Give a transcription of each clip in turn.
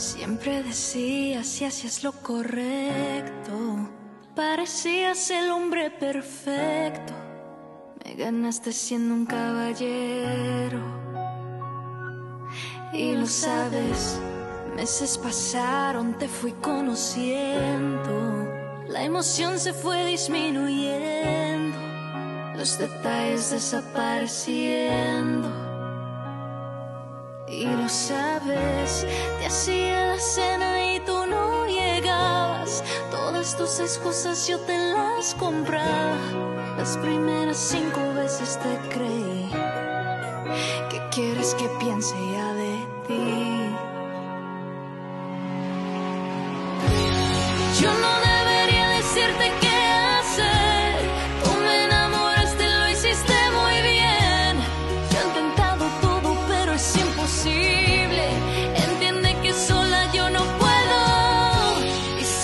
Siempre decías y hacías lo correcto. Parecías el hombre perfecto. Me ganaste siendo un caballero. Y lo sabes, meses pasaron, te fui conociendo. La emoción se fue disminuyendo, los detalles desapareciendo. Y lo sabes, te hacía la cena y tú no llegabas. Todas tus excusas yo te las compraba. Las primeras cinco veces te creí. ¿Qué quieres que piense ya de ti? Yo no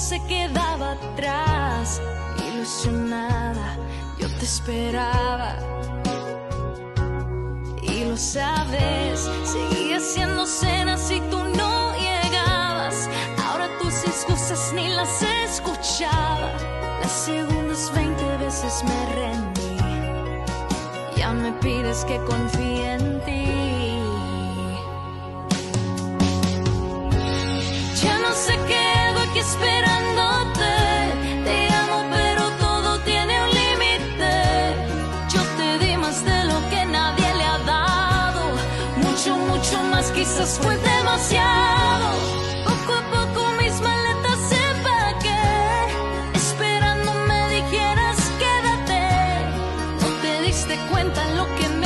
se quedaba atrás. Ilusionada, yo te esperaba. Y lo sabes, seguía haciendo cenas y tú no llegabas. Ahora tus excusas ni las escuchaba. Las segundas 20 veces me rendí. Ya me pides que confíe en ti. Ya no se quedo aquí esperándote. quizás fue demasiado. Poco a poco mis maletas se empaqué, esperando me dijeras quédate. No te diste cuenta lo que me